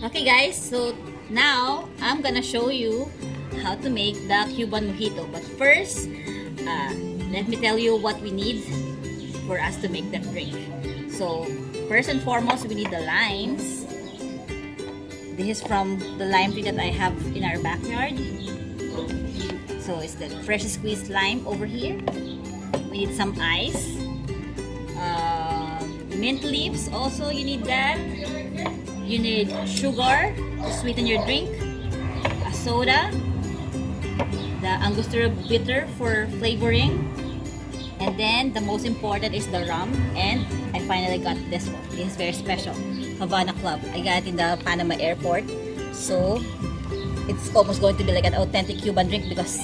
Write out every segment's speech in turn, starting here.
Okay guys, so now I'm gonna show you how to make the Cuban mojito. But first, uh, let me tell you what we need for us to make that drink. So first and foremost, we need the limes. This is from the lime tree that I have in our backyard. So it's the fresh squeezed lime over here. We need some ice. Uh, mint leaves also, you need that you need sugar to sweeten your drink, a soda, the Angostura bitter for flavoring, and then the most important is the rum. And I finally got this one. It's very special. Havana Club. I got it in the Panama airport. So it's almost going to be like an authentic Cuban drink because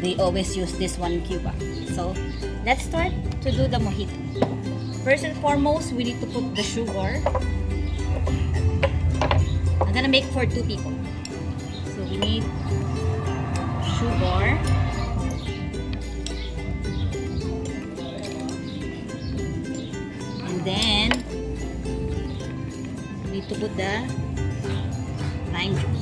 they always use this one in Cuba. So let's start to do the mojito. First and foremost, we need to put the sugar I'm gonna make for two people. So we need sugar. And then we need to put the lime juice.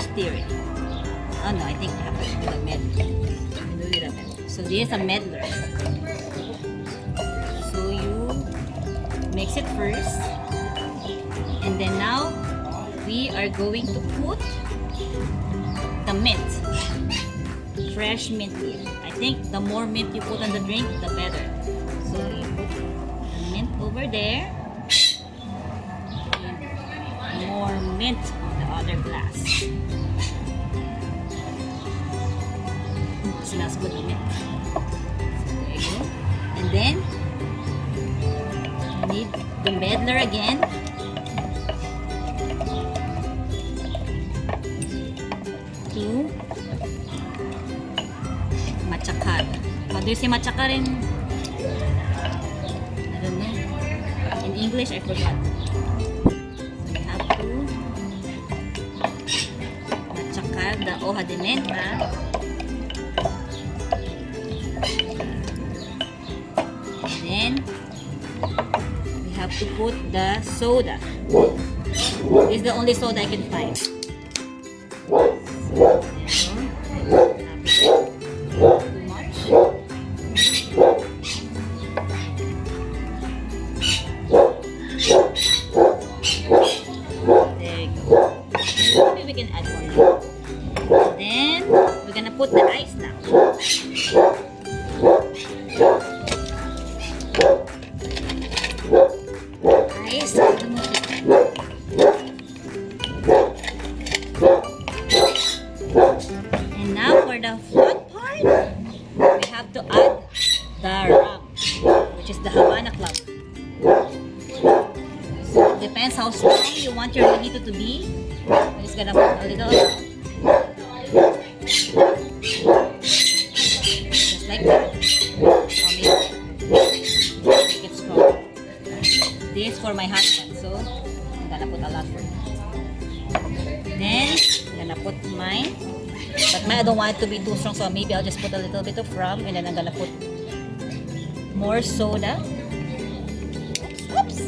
Have it. Oh no, I think you have to do a muddler. So this is a muddler. So you mix it first. And then now we are going to put the mint. Fresh mint leaf. I think the more mint you put on the drink, the better. So you put the mint over there. And more mint other glass. Mint. So there you go. And then you need the medler again. To matsakar. How do you say matsakar in I don't know. In English, I forgot. Matsakar the hoja de menta. And then we have to put the soda. This is the only soda I can find. And now for the fun part, we have to add the rum, which is the Havana Club. So it depends how strong you want your mojito to be. I'm just gonna put a little, for my husband, so I'm gonna put a lot for him. Then I'm gonna put mine, but mine I don't want it to be too strong, so maybe I'll just put a little bit of rum, and then I'm gonna put more soda. Oops.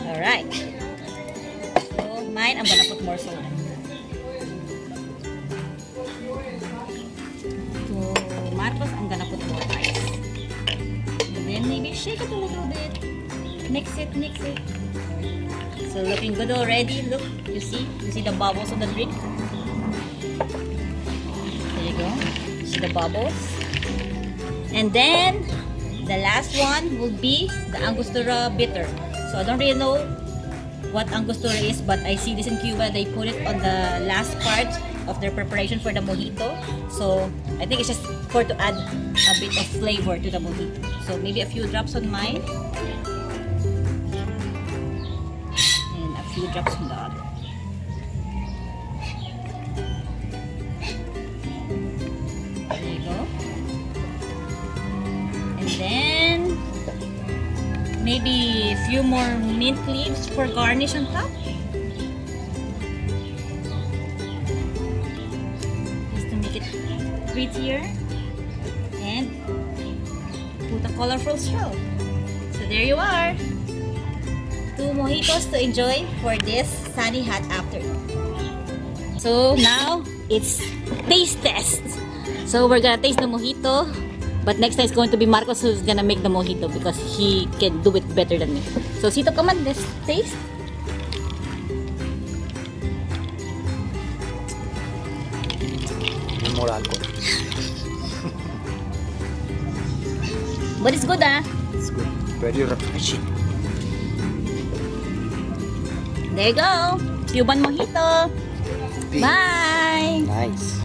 Alright. So, mine, I'm gonna put more soda. To Marcos, I'm gonna put more ice. And then maybe shake it a little bit. Mix it, mix it. So looking good already. Look, you see? You see the bubbles on the drink? There you go. See the bubbles? And then, the last one will be the Angostura bitter. So I don't really know what Angostura is, but I see this in Cuba. They put it on the last part of their preparation for the mojito. So I think it's just for to add a bit of flavor to the mojito. So maybe a few drops on mine. viele Jobs im Laden. And then maybe a few more mint leaves for garnish on top. Just to make it prettier and put a colorful straw. So there you are. Two mojitos to enjoy for this sunny hot afternoon. So now it's taste test. So we're gonna taste the mojito. But next time it's going to be Marcos who's gonna make the mojito because he can do it better than me. So Sito, come on, let's taste. More alcohol. But it's good ah. It's good. Very refreshing. There you go. Cuban mojito. Bye. Nice.